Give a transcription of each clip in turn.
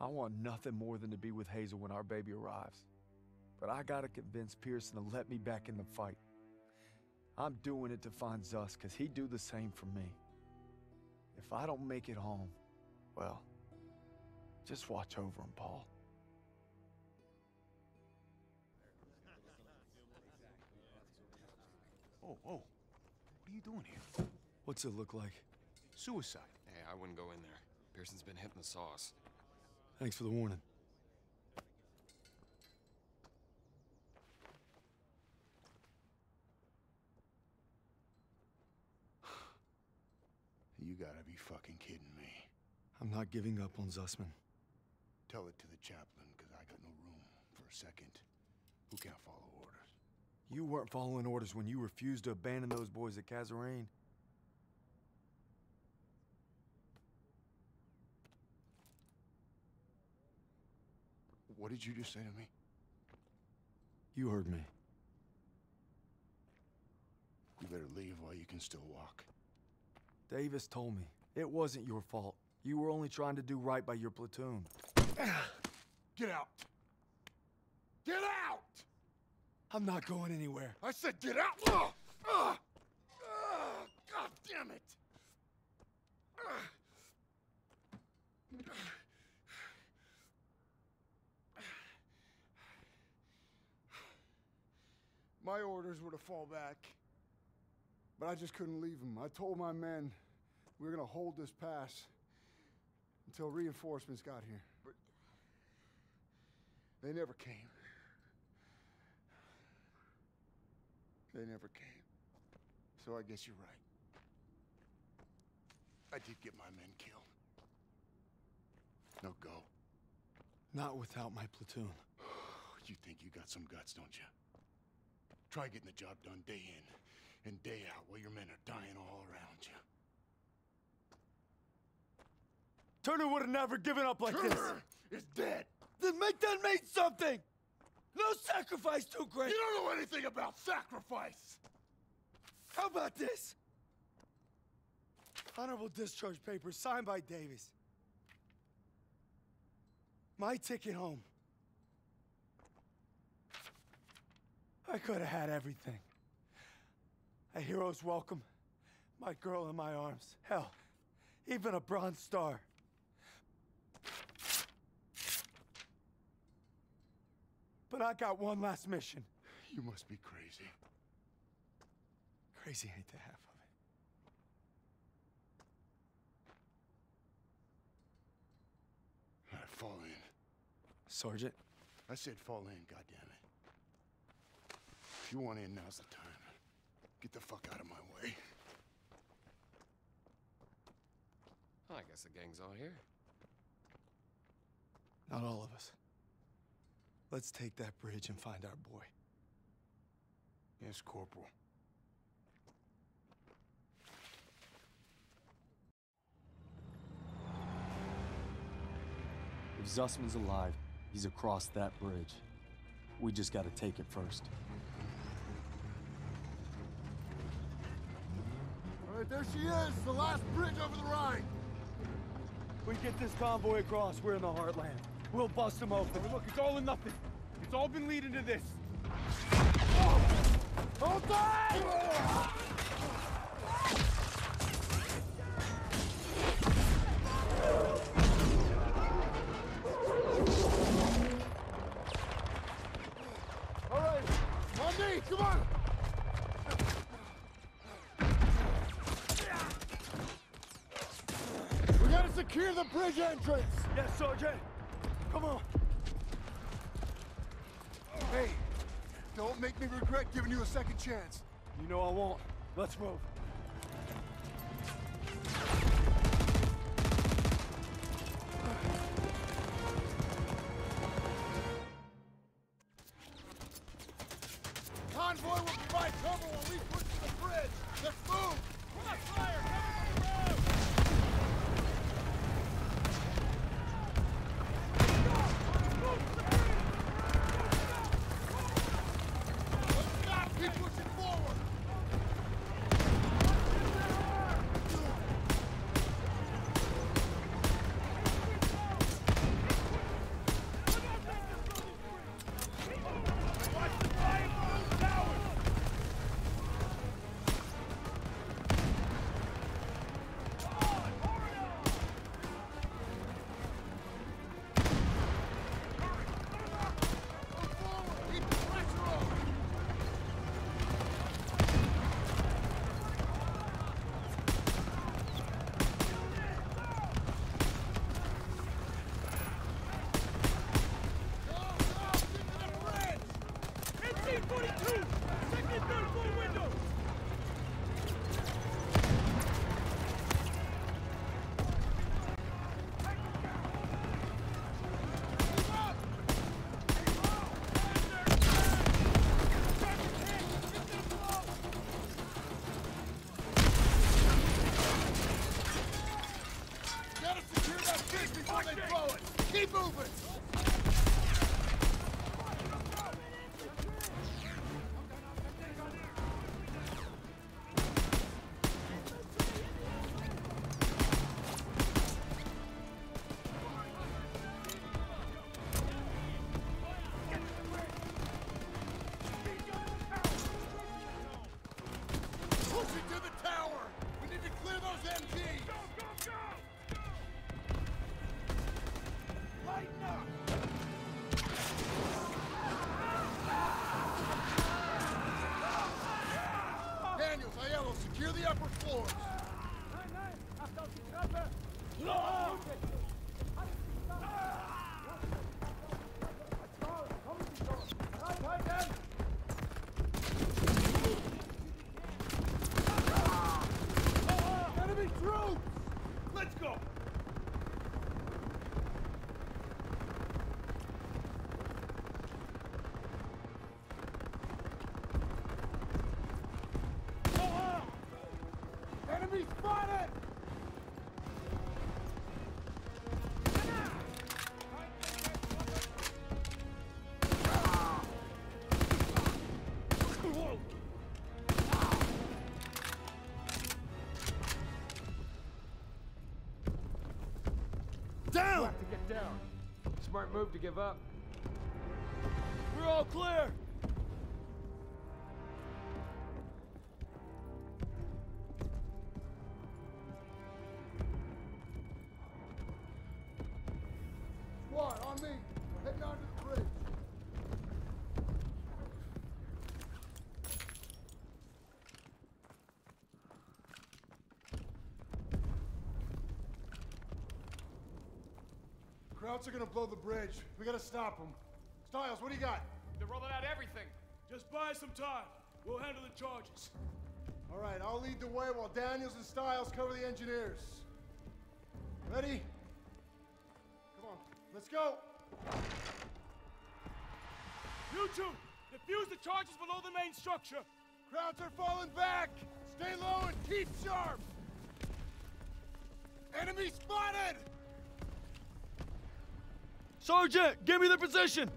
I want nothing more than to be with Hazel when our baby arrives. But I gotta convince Pierson to let me back in the fight. I'm doing it to find Zus, because he'd do the same for me. If I don't make it home, well, just watch over him, Paul. Oh, oh. What are you doing here? What's it look like? Suicide. Hey, I wouldn't go in there. Pierson's been hitting the sauce. Thanks for the warning. You gotta be fucking kidding me. I'm not giving up on Zussman. Tell it to the chaplain, because I got no room for a second. Who can't follow orders? You weren't following orders when you refused to abandon those boys at Kasserine. What did you just say to me? You heard me. You better leave while you can still walk. Davis told me. It wasn't your fault. You were only trying to do right by your platoon. Get out! Get out! I'm not going anywhere. I said get out! Ugh! Ugh! Ugh! God damn it! Ugh! My orders were to fall back. But I just couldn't leave them. I told my men we were gonna hold this pass until reinforcements got here. But they never came. They never came. So I guess you're right. I did get my men killed. No go. Not without my platoon. You think you got some guts, don't you? Try getting the job done day in and day out while your men are dying all around you. Turner would have never given up like this. Turner is dead. Then make that mean something! No sacrifice too great! You don't know anything about sacrifice. How about this? Honorable discharge papers signed by Davis. My ticket home. I could have had everything. A hero's welcome, my girl in my arms. Hell, even a Bronze Star. But I got one last mission. You must be crazy. Crazy ain't the half of it. All right, fall in. Sergeant, I said fall in, goddammit. If you want in, now's the time. Get the fuck out of my way. I guess the gang's all here. not all of us. Let's take that bridge and find our boy. Yes, Corporal. If Zussman's alive, he's across that bridge. We just gotta take it first. Right, there she is, the last bridge over the Rhine. We get this convoy across, we're in the heartland. We'll bust them open. Look, it's all or nothing. It's all been leading to this. Oh! Hold tight! All right, on me, come on! We gotta secure the bridge entrance! Yes, Sergeant! Come on! Hey, don't make me regret giving you a second chance. You know I won't. Let's move. 42! Second third floor window! Down! to get down. Smart move to give up. We're all clear! Krauts are gonna blow the bridge. We gotta stop them. Stiles, what do you got? They're rolling out everything. Just buy some time. We'll handle the charges. All right, I'll lead the way while Daniels and Stiles cover the engineers. Ready? Come on, let's go! You two, defuse the charges below the main structure. Krauts are falling back! Stay low and keep sharp! Enemy spotted! Sergeant, give me the position.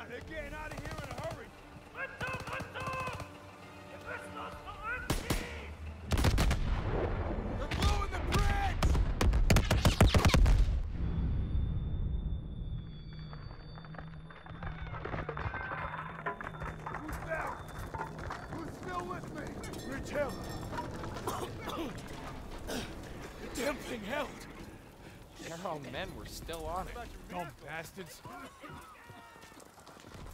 Now they're getting out of here in a hurry. They're blowing the bridge! Who's down? Who's still with me? Bridge held. the damn thing held. Their own men were still on it. Dumb bastards.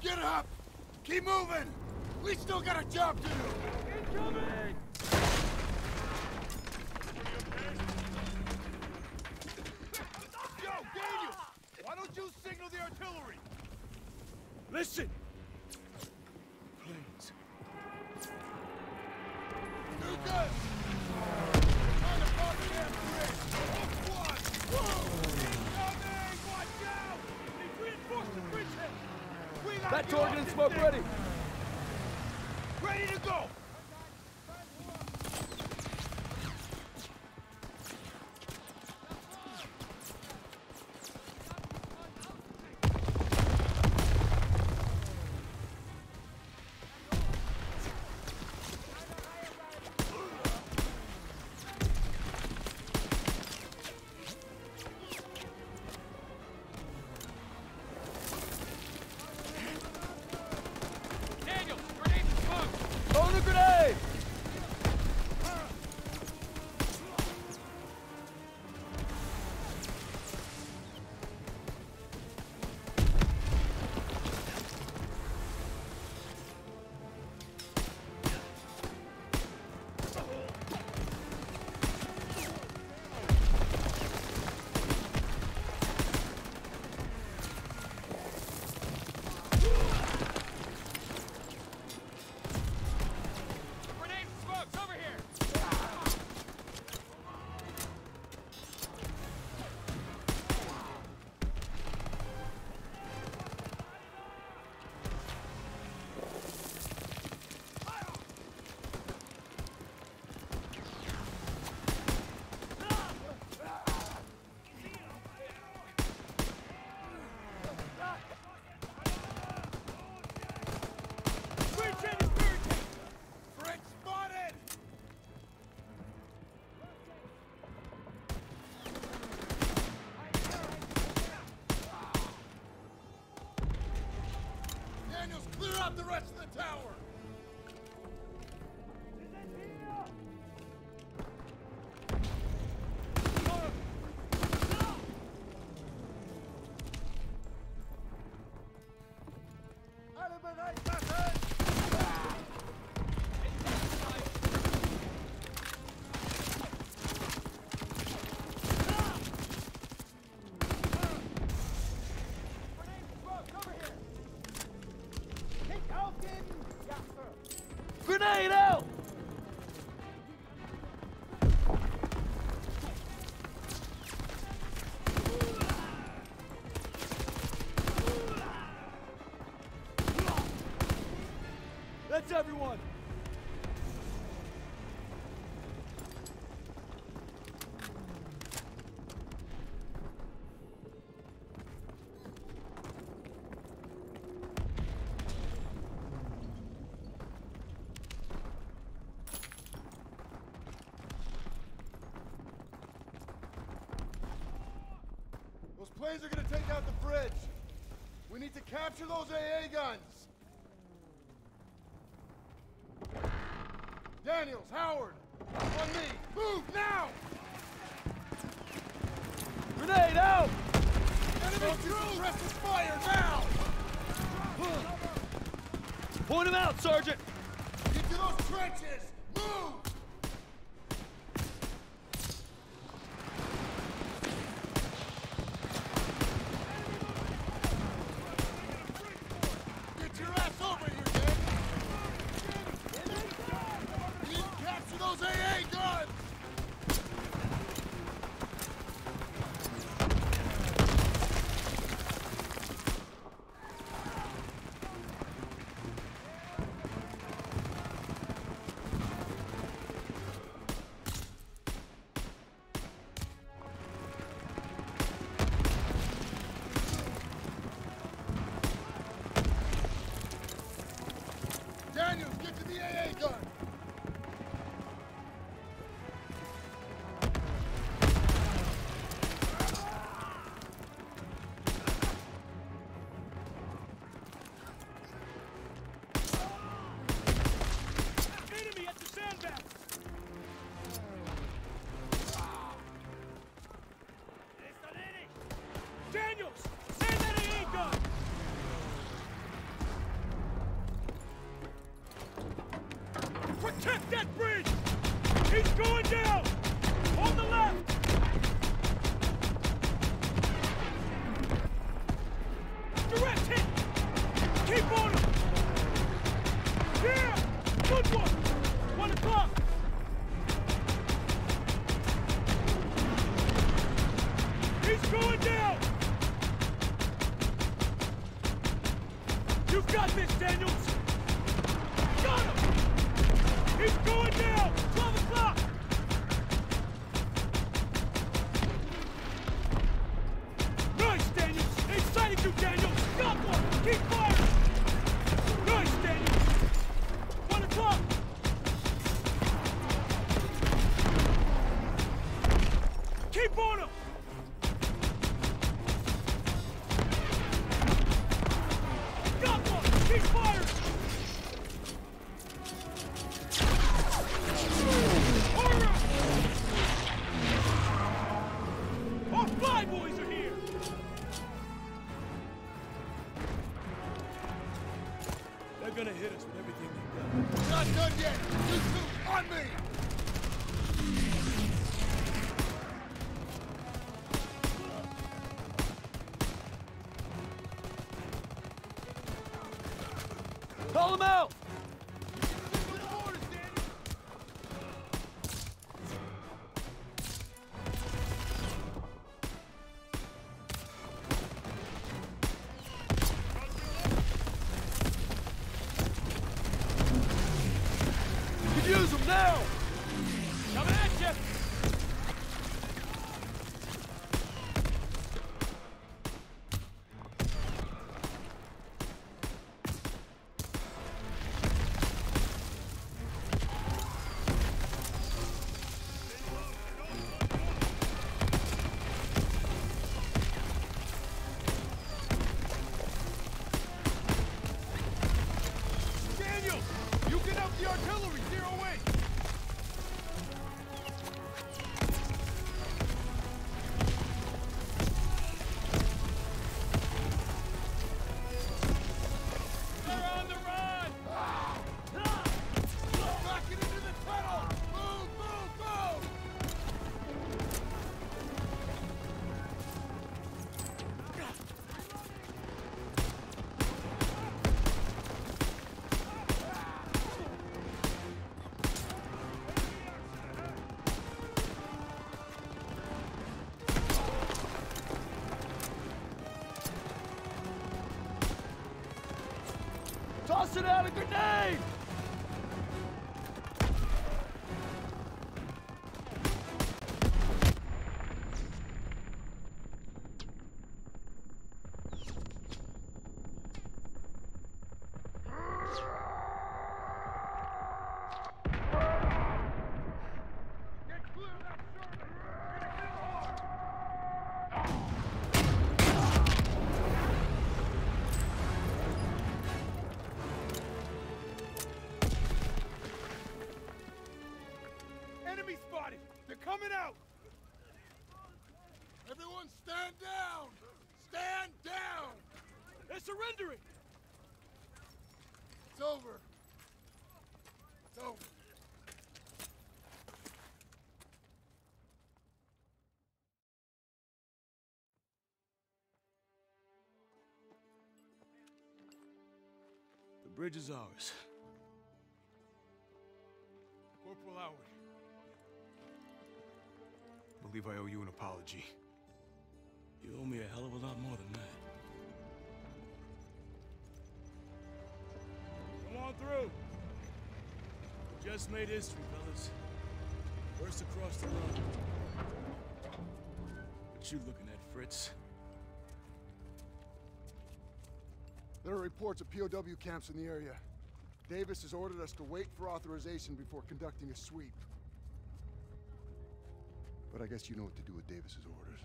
Get up! Keep moving! We still got a job to do! Incoming! Yo, Daniel! Why don't you signal the artillery? Listen! Please. Do good! On the goddamn bridge! Hook one! Coming! Watch out! They've reinforced the bridgehead! We got That you target on and this smoke ready. The rest That's everyone! Those planes are gonna take out the bridge. We need to capture those AA guns. Daniels, Howard, on me. Move now! Grenade out! Enemy troops! Press the fire now! Point him out, Sergeant! Get to those trenches! Protect that bridge! He's going down! On the left! Not done yet! You two, on me! Call him out! Bridge is ours. Corporal Howard. I believe I owe you an apology. You owe me a hell of a lot more than that. Come on through. We just made history, fellas. First across the road. What you looking at, Fritz? There are reports of POW camps in the area. Davis has ordered us to wait for authorization before conducting a sweep. But I guess you know what to do with Davis's orders.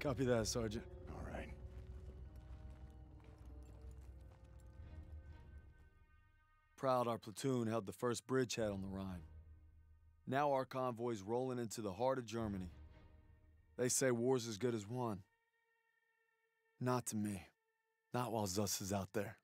Copy that, Sergeant. All right. Proud our platoon held the first bridgehead on the Rhine. Now our convoy's rolling into the heart of Germany. They say war's as good as won. Not to me. Not while Zuss is out there.